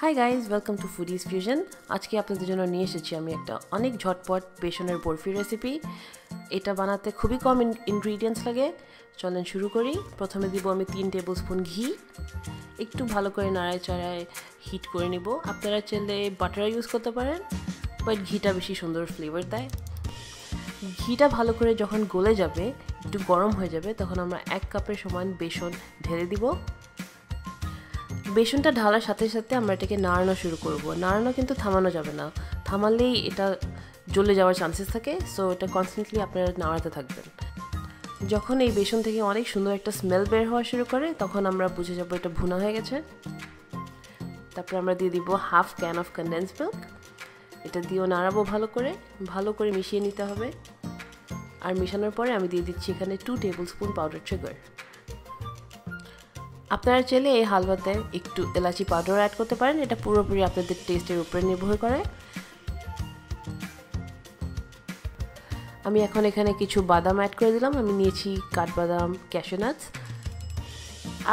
Hi guys welcome to Foodies Fusion আজকে আপনাদের জন্য নিয়ে এসেছি আমি একটা অনেক ঝটপট বেসনের বরফি রেসিপি এটা বানাতে খুবই কম ইনগ্রিডিয়েন্টস লাগে। চলেন শুরু করি। প্রথমে দিব আমি তিন টেবিল স্পুন ঘি। একটু ভালো করে নাড়ায় চাড়ায় হিট করে নিব। আপনারা চাইলে বাটার ইউজ করতে পারেন বাট ঘিটা বেশি সুন্দর ফ্লেভার দেয়। ঘিটা ভালো করে যখন গলে যাবে, একটু গরম হয়ে যাবে, তখন আমরা এক কাপের সমান বেসন ঢেলে দিব। বেসনটা ঢালার সাথে সাথে আমরা এটাকে নাড়ানো শুরু করব। নাড়ানো কিন্তু থামানো যাবে না। থামালেই এটা জ্বলে যাওয়ার চান্সেস থাকে সো এটা কনস্ট্যান্টলি আপনারা নাড়াতে থাকবেন। যখন এই বেসন থেকে অনেক সুন্দর একটা স্মেল বের হওয়া শুরু করে, তখন আমরা বুঝে যাব এটা ভুনা হয়ে গেছে। তারপর আমরা দিয়ে দিব half can of condense milk এটা দিয়েও নাড়াবো ভালো করে। ভালো করে মিশিয়ে নিতে হবে। আর মেশানোর পরে আমি দিয়ে দিচ্ছি এখানে two tablespoon powder sugar আপনারা চাইলে এই হালুয়াতে একটু এলাচি পাউডার অ্যাড করতে পারেন। এটা পুরোপুরি আপনাদের টেস্টের উপরে নির্ভর করে। আমি এখন এখানে কিছু বাদাম অ্যাড করে দিলাম। আমি নিয়েছি কাঠবাদাম ক্যাশোনাটস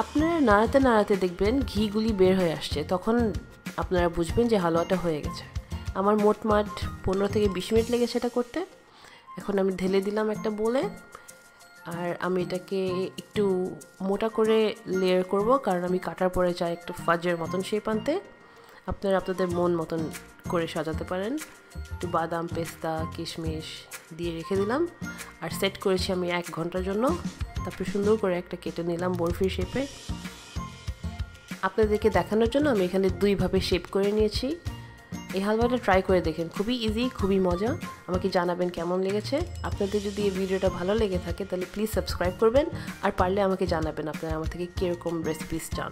আপনারা নাড়াতে নাড়াতে দেখবেন ঘিগুলি বের হয়ে আসছে। তখন আপনারা বুঝবেন যে হালুয়াটা হয়ে গেছে। আমার মোটমাট পনেরো থেকে বিশ মিনিট লেগেছে এটা করতে। এখন আমি ঢেলে দিলাম একটা বলে আর আমি এটাকে একটু মোটা করে লেয়ার করব, কারণ আমি কাটার পরে চাই একটু ফাজের মতন শেপ আনতে। আপনারা আপনাদের মন মতন করে সাজাতে পারেন। একটু বাদাম, পেস্তা, কিশমিশ দিয়ে রেখে দিলাম। আর সেট করেছি আমি এক ঘণ্টার জন্য। তারপরে সুন্দর করে একটা কেটে নিলাম বরফির শেপে আপনাদেরকে দেখানোর জন্য আমি এখানে দুইভাবে শেপ করে নিয়েছি। এই হালুয়াটা ট্রাই করে দেখেন। খুবই ইজি খুবই মজা। আমাকে জানাবেন কেমন লেগেছে। আপনাদের যদি এই ভিডিওটা ভালো লেগে থাকে, তাহলে প্লিজ সাবস্ক্রাইব করবেন। আর পারলে আমাকে জানাবেন আপনারা আমার থেকে কীরকম রেসিপিস চান।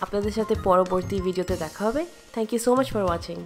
আপনাদের সাথে পরবর্তী ভিডিওতে দেখা হবে। Thank you so much for watching